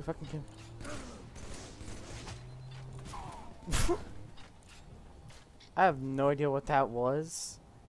You fucking can. I have no idea what that was.